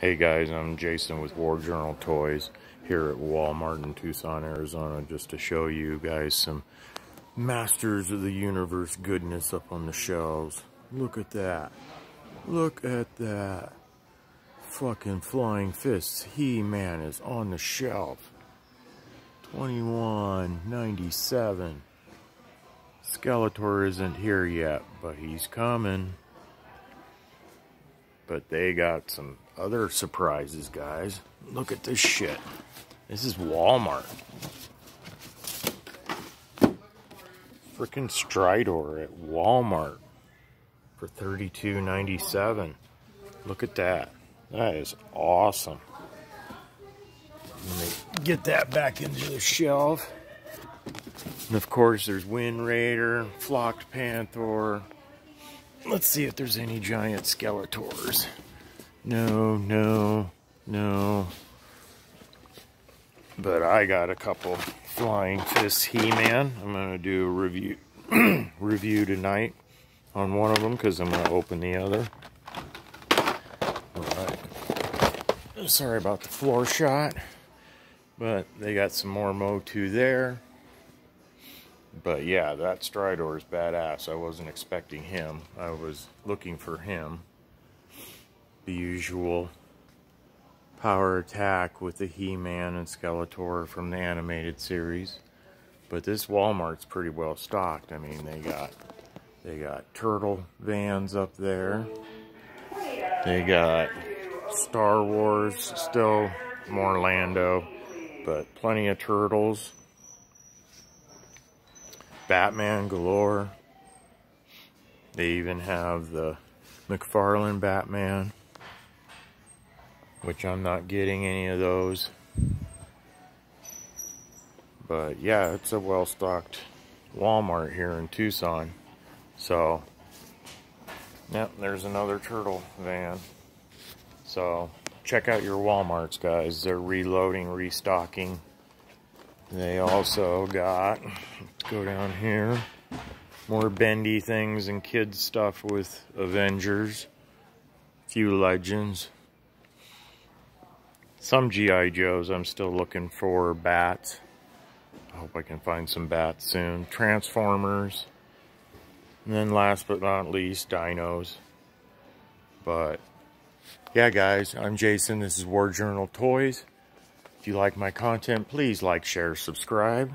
Hey guys, I'm Jason with War Journal Toys here at Walmart in Tucson, Arizona, just to show you guys some Masters of the Universe goodness up on the shelves. Look at that. Look at that. Fucking Flying Fists. He-Man is on the shelf. 21.97. Skeletor isn't here yet, but he's coming. But they got some other surprises, guys. Look at this shit. This is Walmart. Freaking Stridor at Walmart for $32.97. Look at that. That is awesome. Let me get that back into the shelf. And of course, there's Wind Raider, Flocked Panthor, Let's see if there's any giant Skeletors. No, no, no. But I got a couple Flying Fist He-Man. I'm going to do a review review tonight on one of them because I'm going to open the other. Alright. Sorry about the floor shot. But they got some more Motu there. But yeah, that Stridor is badass. I wasn't expecting him. I was looking for him. The usual power attack with the He-Man and Skeletor from the animated series. But this Walmart's pretty well stocked. I mean, they got they got turtle vans up there. They got Star Wars, still more Lando, but plenty of turtles. Batman galore. They even have the McFarlane Batman, which I'm not getting any of those. But yeah, it's a well-stocked Walmart here in Tucson. So, yep, there's another turtle van. So, check out your Walmarts, guys. They're reloading, restocking. They also got, go down here, more bendy things and kids stuff with Avengers, few legends. Some G.I. Joes I'm still looking for, bats. I hope I can find some bats soon. Transformers. And then last but not least, dinos. But, yeah guys, I'm Jason. This is War Journal Toys. If you like my content, please like, share, subscribe,